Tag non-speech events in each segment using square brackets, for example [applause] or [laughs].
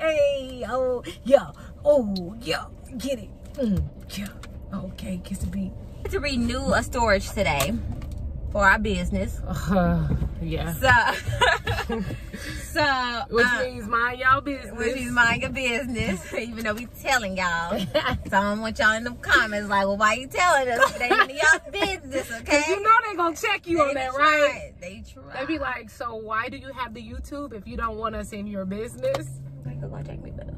Hey, oh, yeah. Oh, yeah. Get it. Mm, yeah. Okay, kiss the beat. To renew a storage today for our business. [laughs] Uh, yeah. So, [laughs] so Which uh, means mind y'all business. which is mind your business, [laughs] even though we telling y'all. so I don't want y'all in the comments like, well, why you telling us? Ain't y'all business, okay? You know they gonna check you on that, right? They try. They be like, so why do you have the YouTube if you don't want us in your business? Me better.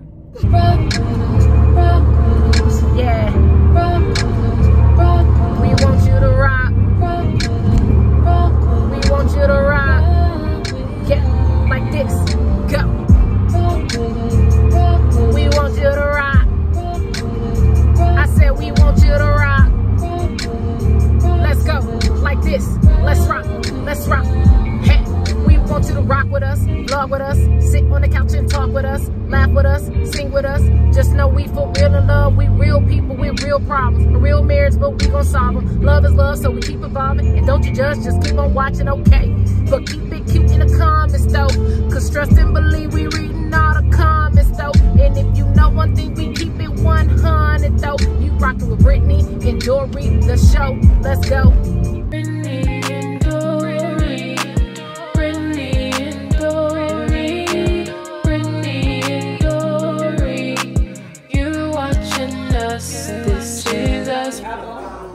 Yeah. We want you to rock. We want you to rock. Vlog with us, sit on the couch and talk with us, laugh with us, sing with us. Just know we for real in love. We real people with real problems. A real marriage, but we gon' solve them. Love is love, so we keep evolving. And don't you judge, just keep on watching, okay? But keep it cute in the comments, though. Cause trust and believe we reading all the comments, though. And if you know one thing, we keep it 100, though. You rockin' with Brittney and Dorrie, the show. Let's go.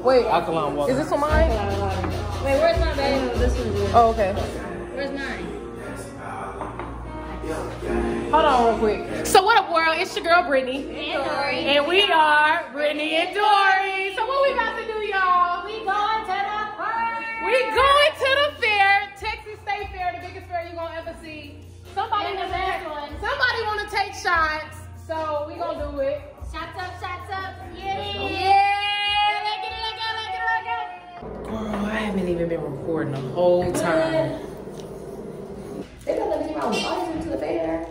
Wait, Alkaline water. is this one mine? Wait, where's my baby? This one's yours. Oh, okay. Where's mine? Hold on real quick. So what up, world? It's your girl Brittney. And Dorrie. And we are Brittney and Dorrie. So what we about to do, y'all? We going to the park. We going to the fair, Texas State Fair, the biggest fair you gonna ever see. Somebody And the wanna take- one. Somebody wanna take shots, so we gonna do it. Shots up, shots up. Yeah. Yeah. Haven't even been recording the whole time. They let me out inviting to the fair.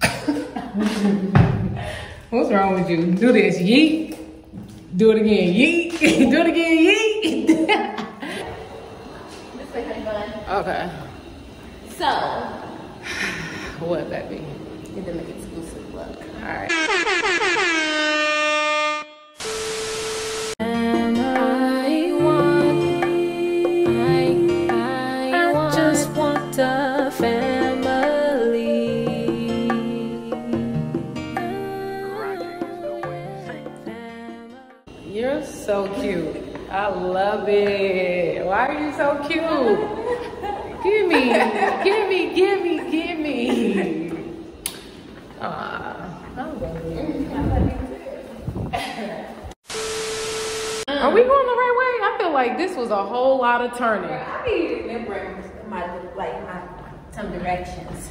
[laughs] What's wrong with you? Do this, yeet. Do it again, yeet. [laughs] do it again, yeet. This way, honey bun. okay. So, [sighs] What, baby? get them an exclusive look. All right. I love it. Why are you so cute? Give me, give me, give me, give me. Aw, I love you. Are we going the right way? I feel like this was a whole lot of turning. I be remembering my, like, my, some directions.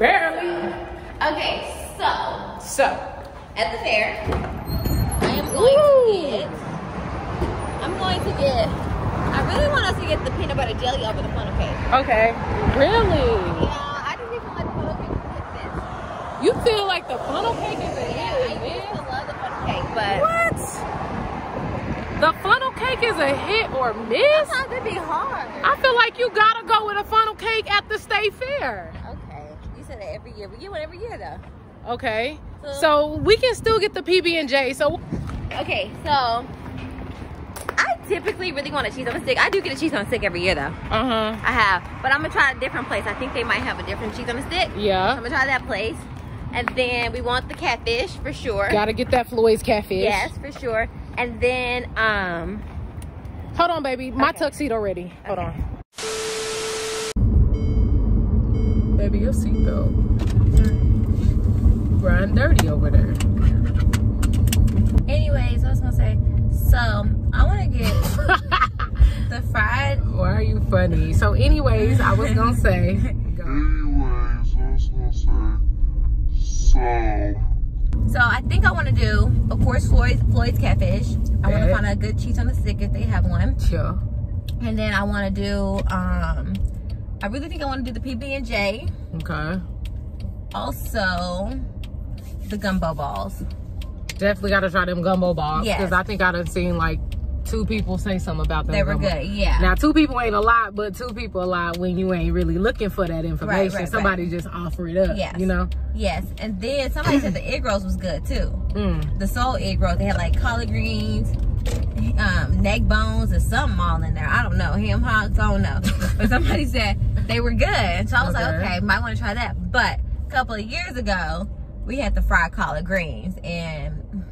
Barely. Okay, so, So, at the fair, I am going to get, going to get, I really want us to get the peanut butter jelly over the funnel cake. okay. Really? Yeah, I just even like the funnel cake. You feel like the funnel cake is a Yeah, hit, I used to love the funnel cake, but What? The funnel cake is a hit or miss? sometimes it'd be hard. I feel like you gotta go with a funnel cake at the state fair. Okay, you said that every year. We get one every year though. Okay. So- So we can still get the PB and J. So Okay, so typically really want a cheese on a stick. I do get a cheese on a stick every year though. uh huh. I have, but I'm gonna try a different place. I think they might have a different cheese on a stick. Yeah. I'm gonna try that place. And then we want the catfish for sure. Gotta get that Floyd's catfish. Yes, for sure. And then um Hold on, baby. My Okay. tuxedo ready. Hold Okay. on. Baby, your seatbelt. Grind dirty over there. anyways, I was gonna say, so I wanna get [laughs] the fried Why are you funny? So, anyways, I was gonna say. [laughs] Go. Anyways, I was gonna say, so. So I think I want to do, of course, Floyd's, Floyd's catfish. I want to find a good cheese on the stick if they have one, Sure. and then I want to do. um I really think I want to do the PB and J. Okay. Also, the gumbo balls. Definitely gotta try them gumbo balls. Yes. Because I think I done seen like two people say something about them. They were gumbo. good. Yeah. Now, two people ain't a lot, but two people a lot when you ain't really looking for that information. right, Somebody just offer it up. Yes. You know? yes. And then somebody said the egg rolls was good too. Mm. The soul egg rolls. They had like collard greens, um, neck bones, and something all in there. I don't know. Ham hocks. I don't know. but somebody said they were good. So I was like, Okay. okay, might want to try that. But a couple of years ago, we had the fried collard greens and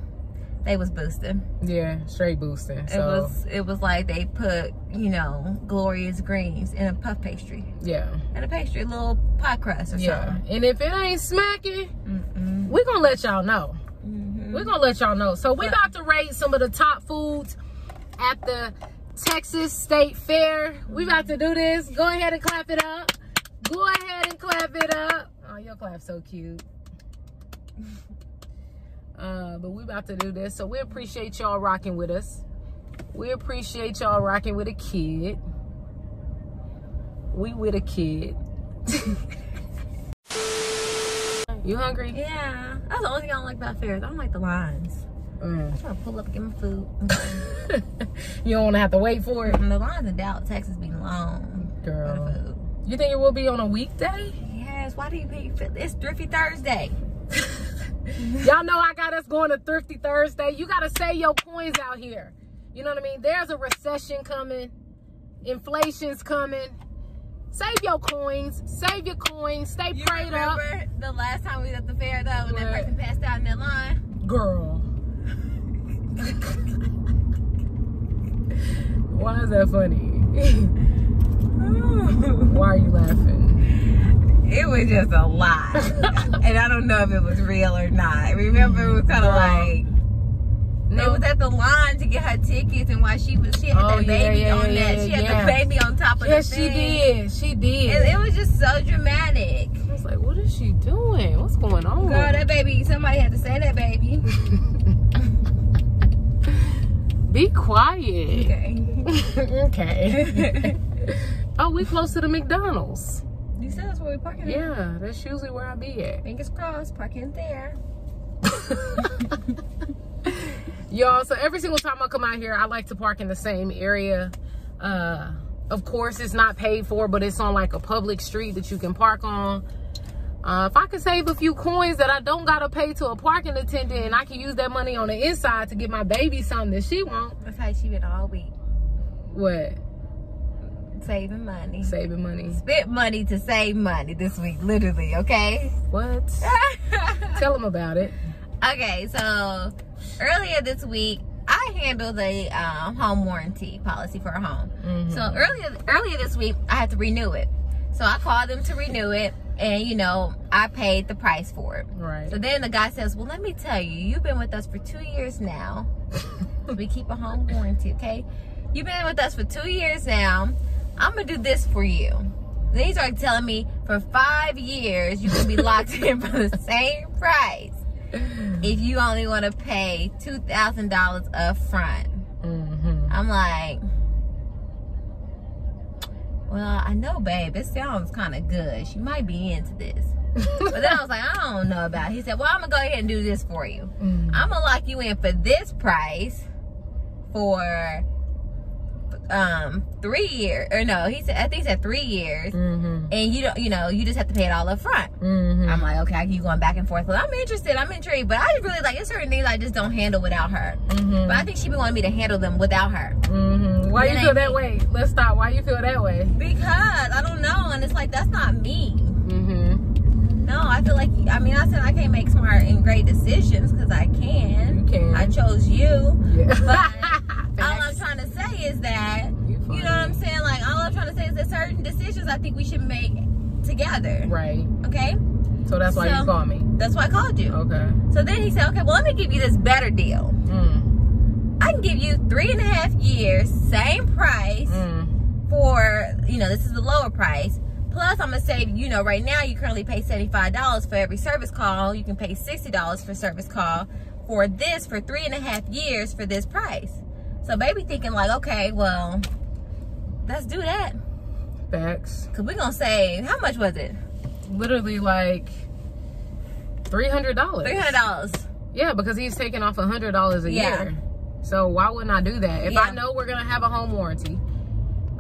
they was boosting. Yeah, straight boosting. It So, was it was like they put, you know, glorious greens in a puff pastry. yeah. And a pastry, a little pie crust or Yeah. something. And if it ain't smacking, Mm-mm. we're going to let y'all know. Mhm. We're gonna let y'all know. So we about to rate some of the top foods at the Texas State Fair. We about to do this. Go ahead and clap it up. Go ahead and clap it up. Oh, your clap's so cute. [laughs] Uh, but we about to do this. So we appreciate y'all rocking with us. We appreciate y'all rocking with a kid. We with a kid. [laughs] you hungry? Yeah. That's the only thing I don't like about fairs. I don't like the lines. Mm. I'm to pull up and get my food. [laughs] you don't want to have to wait for it, and the lines in Dallas, Texas be long girl. You think it will be on a weekday? Yes, why do you pay for It's Thrifty Thursday. [laughs] Y'all know I got us going to Thrifty Thursday. You got to save your coins out here. You know what I mean? There's a recession coming. Inflation's coming. Save your coins. Save your coins. Stay You prayed up. remember the last time we was at the fair though when that person passed out in that line? Girl. Why is that funny? [laughs] Why are you laughing? It was just a lie. [laughs] and I don't know if it was real or not. Remember it was kind of like They No. was at the line to get her tickets, and while she was, she had Oh, that baby yeah, on yeah, that. She had the baby on top of Yes, the she did. She did. And it was just so dramatic. I was like, what is she doing? What's going on? Girl, that baby, somebody had to say that baby. [laughs] Be quiet. Okay. [laughs] okay. oh, we close to the McDonald's. You said that's where we parking. at. Yeah, that's usually where I be at. Fingers crossed, parking there. [laughs] Y'all, so every single time I come out here, I like to park in the same area. Uh, of course, it's not paid for, but it's on like a public street that you can park on. Uh, if I can save a few coins that I don't gotta pay to a parking attendant, and I can use that money on the inside to get my baby something that she want. That's how she been all week. What? Saving money. Saving money. Spent money to save money this week, literally, okay? What? [laughs] Tell them about it. okay, so earlier this week, I handled a um, home warranty policy for a home. Mhm. So earlier earlier this week, I had to renew it. So I called them to renew it, and you know, I paid the price for it. Right. So then the guy says, Well, let me tell you, you've been with us for two years now. [laughs] we keep a home warranty, okay? You've been with us for two years now. I'm gonna do this for you. Then he started telling me for five years you can be locked in for the same price if you only want to pay two thousand dollars up front. hmm I'm like, well, I know, babe. It sounds kind of good. She might be into this. [laughs] But then I was like, I don't know about it. He said, well, I'm going to go ahead and do this for you. Mm. I'm going to lock you in for this price for um three years. Or no, he said, I think he said three years. hmm And you don't, you know, you just have to pay it all up front. hmm I'm like, okay, I keep going back and forth. But I'm interested. I'm intrigued. But I just really like, there's certain things I just don't handle without her. hmm But I think she been wanting me to handle them without her. hmm Why you feel that me. way? Let's stop. Why you feel that way? Because I don't know, and it's like that's not me. hmm No, I feel like I mean I said I can't make smart and great decisions because I can. You can. I chose you. Yeah. But [laughs] all I'm trying to say is that You you know what I'm saying. Like all I'm trying to say is that certain decisions I think we should make together. Right. Okay, So that's why So- you called me. that's why I called you. Okay. So then he said, okay, well let me give you this better deal. Mm. I can give you three and a half years, same price. Mm. for you know this is the lower price plus i'm gonna save you know right now you currently pay $75 for every service call you can pay $60 for service call for this for three and a half years for this price so baby thinking like okay well let's do that Facts. because we're gonna save how much was it Literally like three hundred dollars. $300 Yeah, because he's taking off a hundred dollars a Yeah. year. So why wouldn't I do that? If I know we're gonna have a home warranty,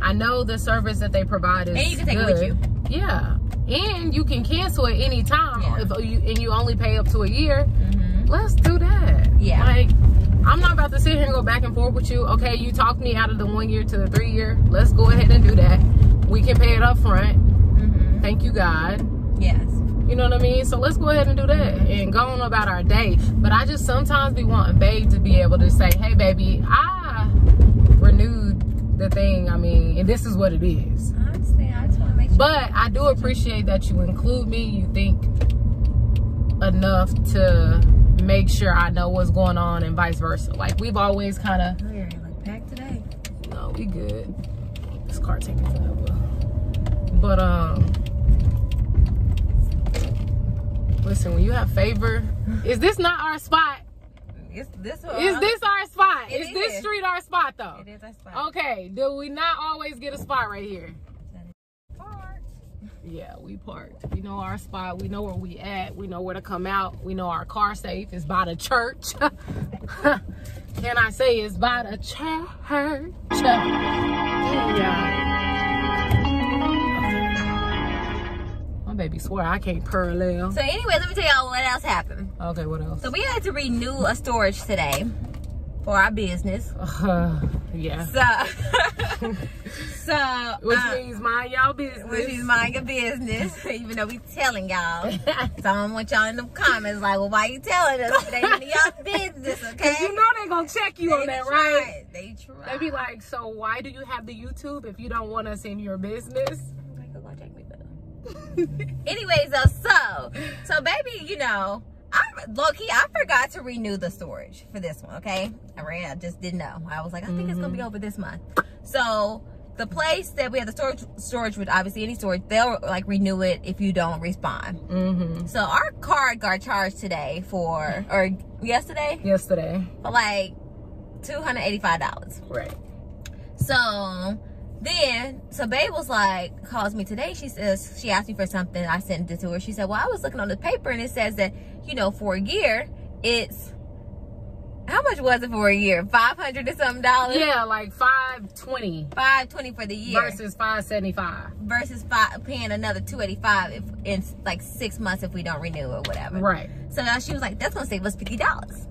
I know the service that they provide is And you can take it with good. Yeah, and you can cancel at any time Yeah. if you and you only pay up to a year. Mm-hmm. Let's do that. Yeah. Like, I'm not about to sit here and go back and forth with you. Okay, you talked me out of the one year to the three year. Let's go ahead and do that. We can pay it up front. Mm-hmm. Thank you, God. Yes. You know what I mean? So let's go ahead and do that and go on about our day. But I just sometimes be wanting babe to be able to say, hey, baby, I renewed the thing. I mean, and this is what it is. I understand. I just want to make sure. But I do appreciate that you include me. You think enough to make sure I know what's going on and vice versa. Like we've always kind of, We're like packed today. no, we good. This car taking forever. But um, listen, when you have favor, is this not our spot? Is this Is this our spot? It is this is. street our spot though? It is our spot. Okay, do we not always get a spot right here? Park. Yeah, we parked. We know our spot. We know where we at. We know where to come out. We know our car safe is by the church. [laughs] Can I say it's by the church? Yeah. Baby swear I can't parallel. So anyway, let me tell y'all what else happened. Okay, what else? So we had to renew a storage today for our business. [laughs] Uh, yeah. So, [laughs] so Which uh, means mind y'all business. which is mind your business, [laughs] even though we telling y'all. So I don't want y'all in the comments like, well, why you telling us? Ain't y'all business, okay? You know they gonna check you on that, tried. right? They try. They be like, so why do you have the YouTube if you don't want us in your business? Anyways, though, so so baby, you know, I low key I forgot to renew the storage for this one. Okay, I ran, I just didn't know. I was like, I think it's gonna be over this month. So the place that we have the storage storage with obviously any storage, they'll like renew it if you don't respond. Mm-hmm. So our card got charged today for or yesterday Yesterday. for like two hundred eighty five dollars. Right. So then, so Babe was like, calls me today. She says, she asked me for something. I sent it to her. She said, well, I was looking on the paper and it says that, you know, for a year, it's, how much was it for a year? 500 or something dollars? Yeah, like five twenty 520 for the year. versus five seventy five. Versus five, paying another 285 if in like six months if we don't renew or whatever. Right. So now she was like, that's going to save us $50.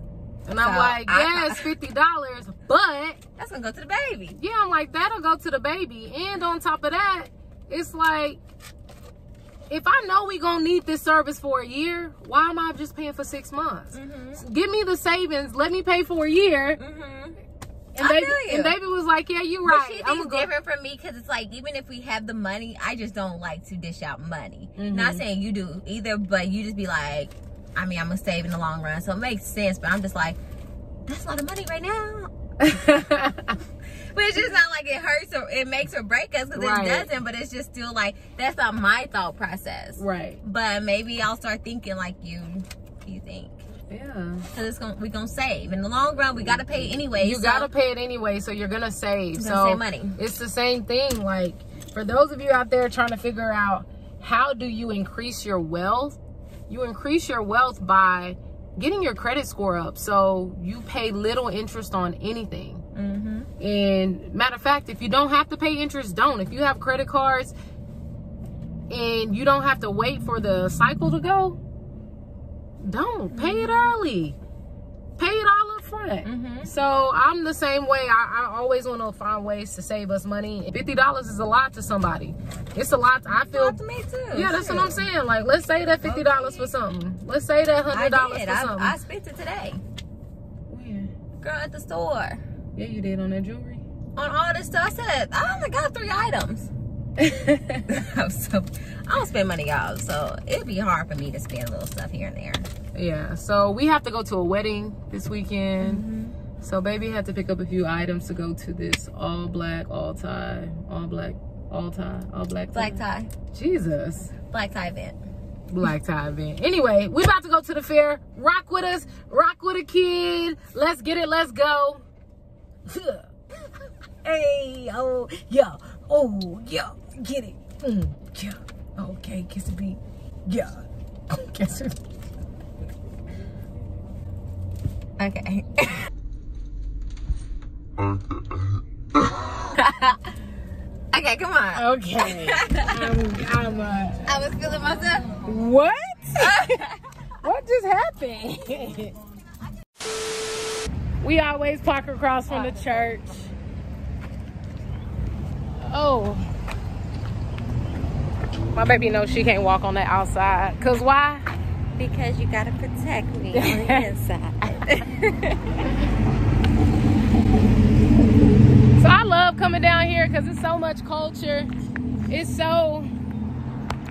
And I'm like, yes, fifty dollars, but That's to go to the baby. yeah, I'm like that'll go to the baby. And on top of that, it's like if I know we gonna need this service for a year, why am I just paying for six months? Mm-hmm. Give me the savings, let me pay for a year. Mm-hmm. And baby, and baby was like, yeah, you're right. But she I'm thinks go. different from me because it's like even if we have the money, I just don't like to dish out money. Mhm. Not saying you do either, but you just be like, I mean, I'm gonna save in the long run, so it makes sense. But I'm just like, that's a lot of money right now. [laughs] But it's just not like it hurts or it makes or break us because Right. it doesn't. But it's just still like that's not my thought process. right. But maybe I'll start thinking like you. You think? Yeah. Because it's gonna we gonna save in the long run. We gotta pay anyway. You so- gotta pay it anyway, so you're gonna save. You're so gonna save money. it's the same thing. Like for those of you out there trying to figure out how do you increase your wealth, you increase your wealth by getting your credit score up, so you pay little interest on anything. Mhm. And matter of fact, if you don't have to pay interest, don't. If you have credit cards and you don't have to wait for the cycle to go, don't pay it early. Pay it all Mhm. So I'm the same way. I, I always want to find ways to save us money. Fifty dollars is a lot to somebody. It's a lot. I feel. To me too. Yeah, that's what I'm saying. Like, let's say that fifty dollars for something. Let's say that hundred dollars for I, something. I spent it today. When? Girl at the store. Yeah, you did on that jewelry. On all this stuff. I said, I only got three items. [laughs] [laughs] so I don't spend money, y'all. So it'd be hard for me to spend little stuff here and there. Yeah, so we have to go to a wedding this weekend. So baby had to pick up a few items to go to this all black, all tie, all black, all tie, all black Black tie. Jesus. Black tie event. Black tie event. Anyway, we about to go to the fair. Rock with us. Rock with a kid. Let's get it. Let's go. [laughs] hey, oh, yeah. Oh, yeah. Get it. Mm, yeah. Okay, kiss the beat. Yeah. [laughs] Kiss it. Okay. [laughs] Okay, come on. Okay. I'm, [laughs] I'm, uh, I was feeling myself. what? [laughs] what just happened? we always park across from the church. Oh. My baby knows she can't walk on the outside. Cause why? Because you gotta protect me on the inside. [laughs] So I love coming down here because it's so much culture. It's so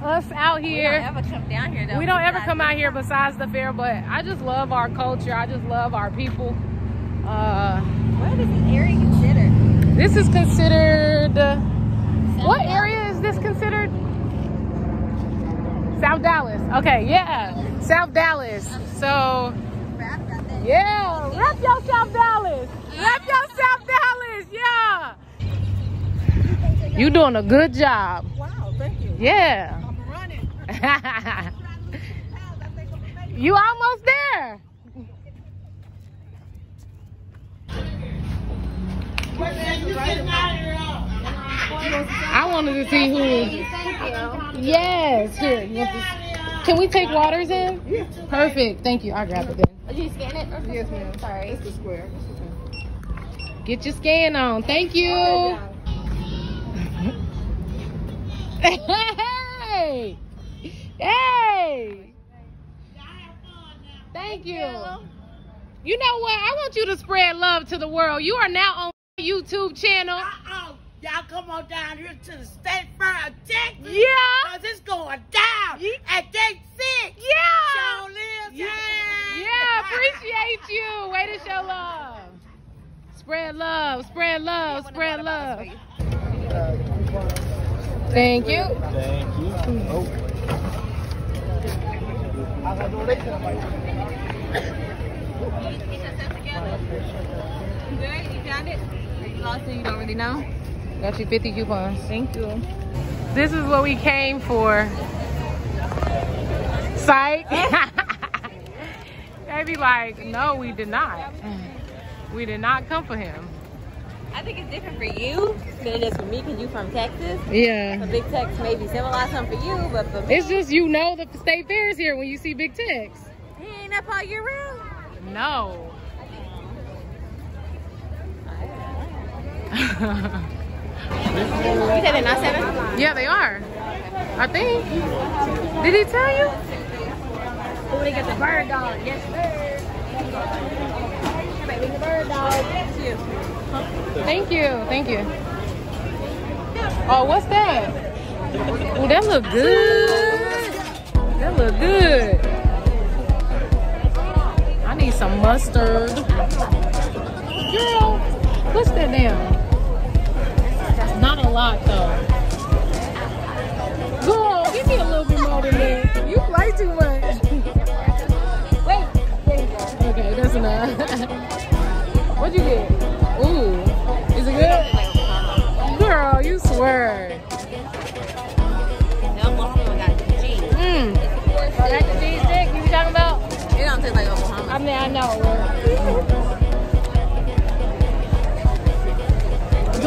us out here. We don't ever come down here though. We don't ever come out here besides the fair, but I just love our culture. I just love our people. Uh, What is this area considered? this is considered. Uh, what area is this considered? South Dallas. Okay, yeah, South Dallas. So yeah, rep your South Dallas. Rep your South Dallas. Yeah. You doing a good job. Wow, thank you. Yeah. I'm running. [laughs] you almost there. I wanted to see who. Yes. Here. You want this? Can we take waters in? Perfect. Thank you. I grab it then. Did you scan it? Yes, ma'am. Sorry. It's the square. Get your scan on. Thank you. [laughs] Hey. Hey. Thank you. You know what? I want you to spread love to the world. You are now on YouTube channel. Come on down here to the State Fair of Texas. Yeah. Cause it's going down at gate six. Yeah. Show lives. Yeah. Yeah, appreciate you. Way to show love. Spread love, spread love, spread love. Thank you. Thank you. Oh. Good? You found it? Are you lost and you don't really know? Got you 50 coupons. Thank you. This is what we came for. Psych. [laughs] they be like, no, we did not. We did not come for him. I think it's different for you than it is for me because you from Texas. A Yeah. big Tex may be civilized something for you, but for me, It's just you know the state fair is here when you see Big Tex. he ain't up all year round. No. [laughs] You said they're not seven? yeah, they are. I think. Did he tell you? Oh, they got the bird dog. Yes, bird. Baby, the bird dog. It's you. Thank you. Thank you. Oh, what's that? Oh, that look good. That look good. I need some mustard. Girl, push that down. Lot though. Girl, give me a little bit more than that. You play too much. Wait, there you go. Okay, that's enough. [laughs] What'd you get? Ooh, is it good? Girl, you swear. They almost feel like a G. Mmm. That's the cheese stick you talking about? It don't taste like Oklahoma. I mean, I know.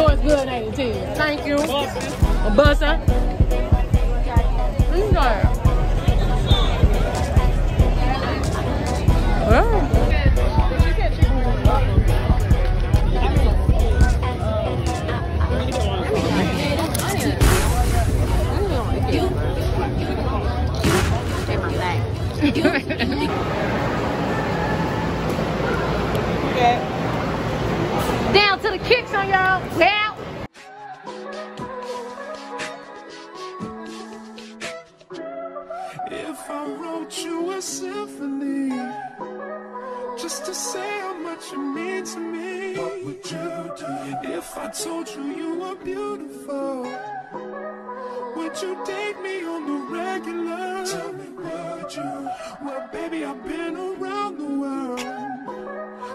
Yours good, ain't it, too? Thank you. A buster. Okay. Down to the kicks on y'all. Just to say how much you mean to me, what would you do? If I told you you were beautiful, would you date me on the regular? Tell me, would you? Well, baby, I've been around the world,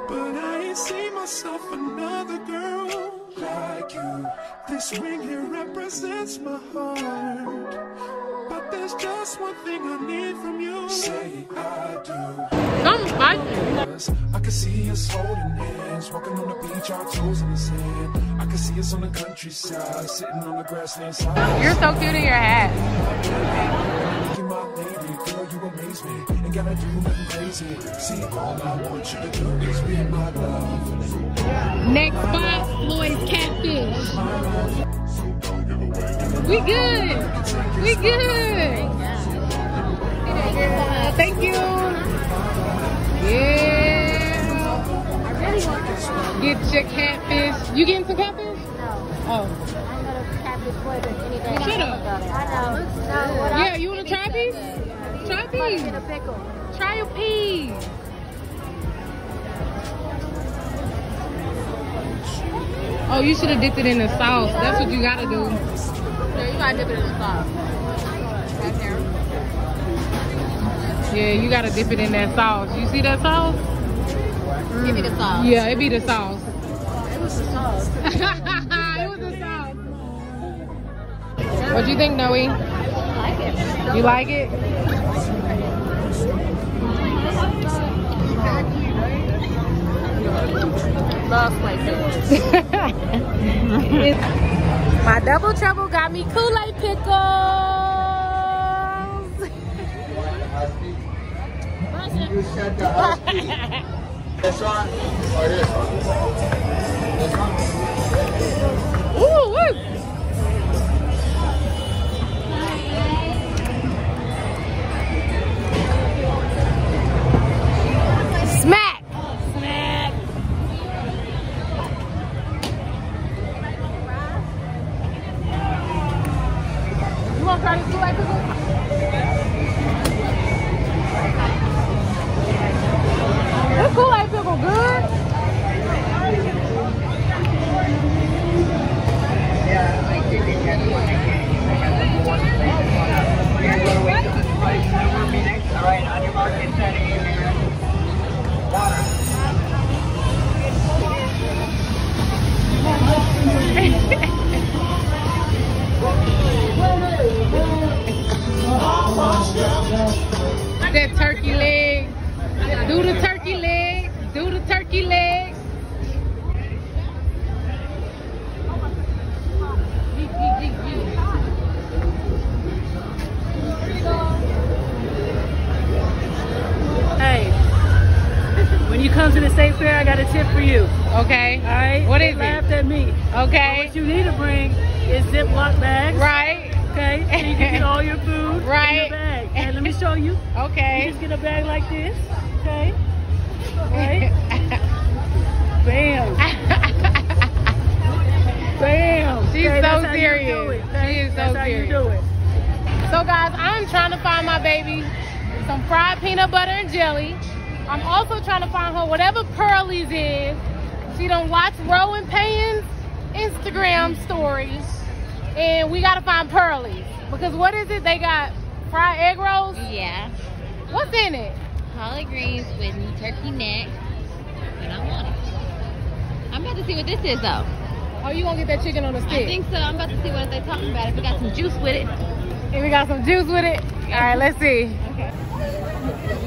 but I ain't seen myself another girl like you. This ring here represents my heart. But there's just one thing I need from you. Say I do. Something spicy. us. I can see us holding hands, walking on the beach, our toes in the sand. I can see us on the countryside, sitting on the grassland side. You're so cute in your hat. You're my lady, girl, you amaze me. Ain't gotta do nothing crazy. See, all I want you to do is be my love. Next spot, Floyd's Catfish. We good. We good. Yeah, thank you. Yeah. Get your catfish. You getting some catfish? No. Oh. I ain't got a catfish boy than anything. Shut up. Yeah, you want to try these? Try these. Try a piece. Oh, you should have dipped it in the sauce. That's what you gotta do. No, you gotta dip it in the sauce. Yeah, you gotta dip it in that sauce. You see that sauce? Give me the sauce. Yeah, it be the sauce. It was the sauce. [laughs] it was the sauce. What do you think, Noe? I like it. You like it? Love [laughs] spicy. [laughs] My double trouble got me Kool-Aid pickles. [laughs] [laughs] This one or this one? This one? Okay. Right. [laughs] Bam. [laughs] Bam. She's Okay, so that's how you serious. it, okay? She is so That's serious. you do it. So guys, I'm trying to find my baby some fried peanut butter and jelly. I'm also trying to find her whatever Pearlies is. She don't watch Rowan Payne's Instagram stories. And we gotta find Pearlies. Because what is it? They got fried egg rolls? Yeah. What's in it? Collard greens with turkey neck. And I want it. I'm about to see what this is though. Oh, you gonna get that chicken on the stick? I think so. I'm about to see what they're talking about. If we got some juice with it. If we got some juice with it. All right, let's see. Juicy.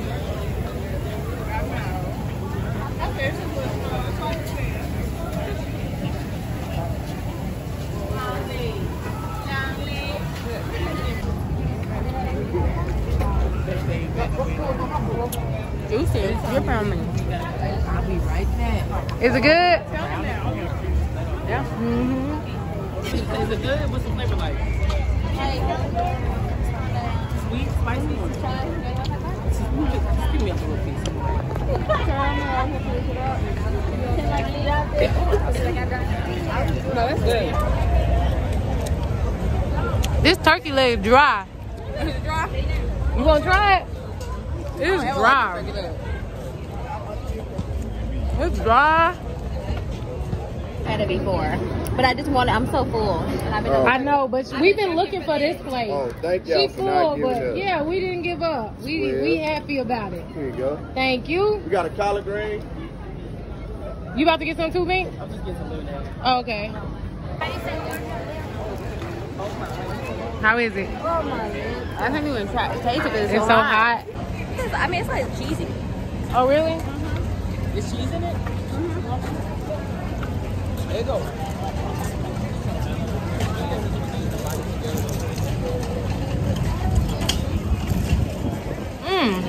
You're from me. Is it good? Yeah. Is it good? What's the flavor like? Sweet, spicy? Just give me a little piece. No, that's good. This turkey leg is dry. You gonna try it? It's oh, dry. It's dry. Had it before. But I just want it. I'm so full. And I've been Oh. I know, but we've been looking for this place. Oh, thank y'all She for not full, but up. yeah, we didn't give up. We Well. we happy about it. Here you go. Thank you. We got a collard green. You about to get some too, Bink? I'm just getting some little now. Oh, okay. How is it? Oh my. I can't even try taste it because It's so hot. I mean, it's like cheesy. Oh, really? Is cheese in it? Mm-hmm. There you go. Mm.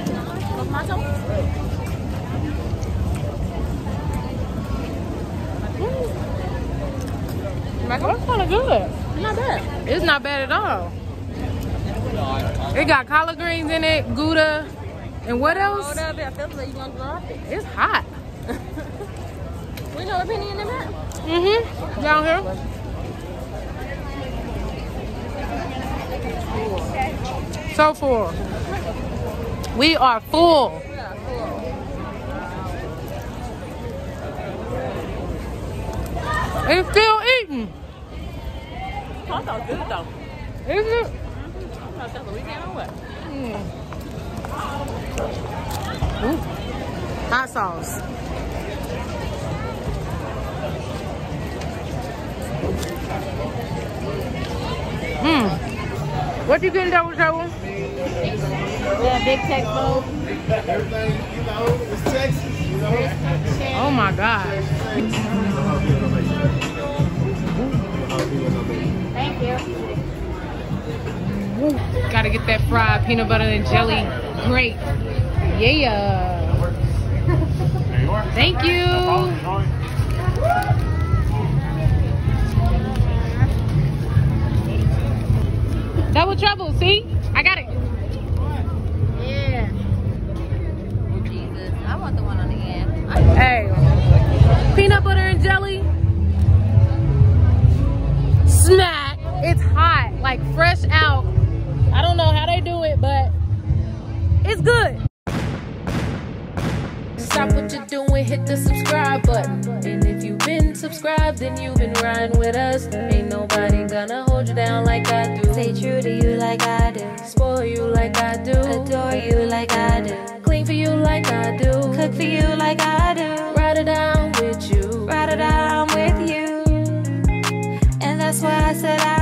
Mm. That's kind of good. Not bad. It's not bad at all. It got collard greens in it, Gouda, and what else? Hold up, I feel like you gonna drop it. It's hot. [laughs] We know a penny in the back. Mm-hmm. Down here. So full. We are full. It's still eating. I thought good though. Is it? I thought that's Louisiana what? Ooh. Hot sauce. Mmm. What you getting double trouble? Yeah, big tech bowl. Everything, you know, it's Texas, you know. Oh my god. Thank you. Gotta get that fried peanut butter and jelly. Great. Yeah. [laughs] There you. Thank you. Double trouble, see? I got it. Yeah. Jesus. I want the one on the end. Hey. Peanut butter and jelly. Snack. It's hot, like fresh out. I don't know how they do it, but it's good stop what you're doing, hit the subscribe button. And if you've been subscribed, then you've been riding with us. Ain't nobody gonna hold you down like I do. Stay true to you like I do. Spoil you like I do. Adore you like I do. Clean for you like I do. Cook for you like I do. Ride it down with you. Ride it down with you. And that's why I said I.